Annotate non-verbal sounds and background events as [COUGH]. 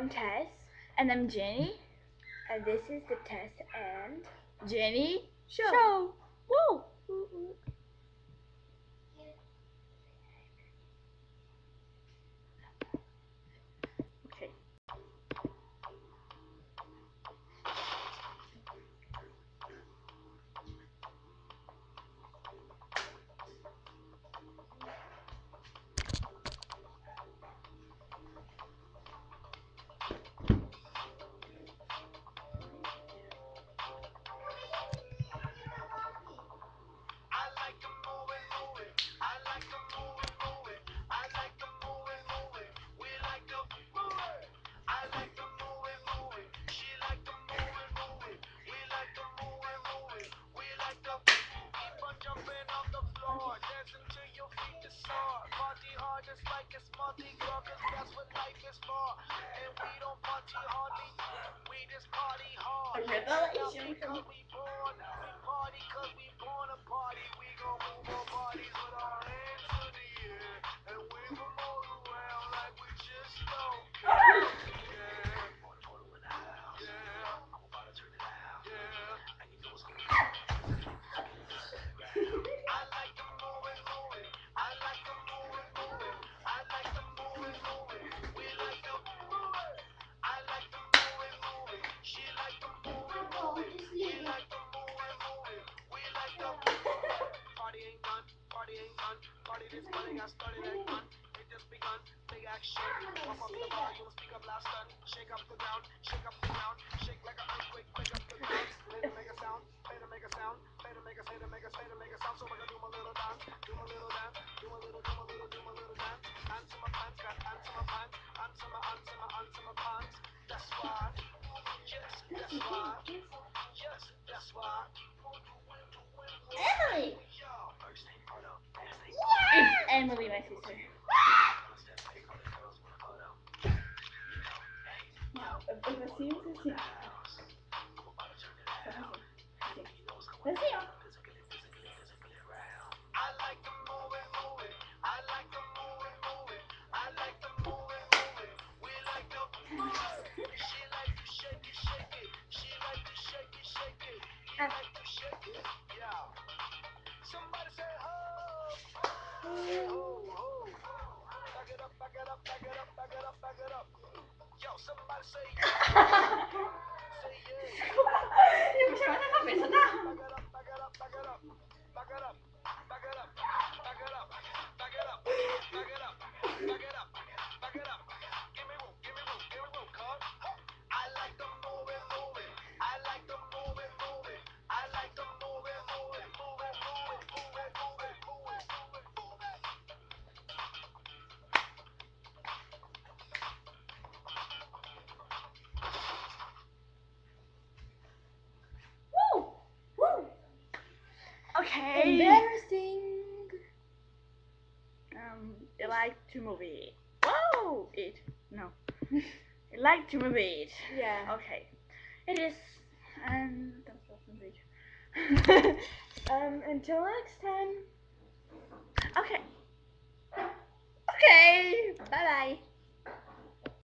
I'm Tess, And I'm Jenny. and this is the Tess and Jenny Show. Show. Woo! Just like it's Mardi Gras, 'cause that's what life is for. And we don't party hardly, we just party hard. Revelation. Because we born, party ain't done. Party this party got started at gun. It just begun. Big action. Warm up the will speak up last done. Shake up the ground, shake up the ground. Shake like an earthquake, quake up the ground. Play to make a sound, play to make a sound. Play to make a, play to make a, play to make a sound. So I can do my little dance, do my little dance, do my little, do my little, do my little dance. Answer my pants, got answer my pants, answer my, answer my, answer my pants. That's why, yes, that's why, yes, that's why. Emily! and Emily, my sister. Let's see. Yo, somebody say [LAUGHS] Okay. embarrassing. Um, I like to move it. Whoa! It. No. [LAUGHS] I like to move it. Yeah. Okay. It is. Um, that's what music. [LAUGHS] Um. Until next time. okay. Okay. Bye bye.